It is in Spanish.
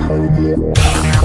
Yeah.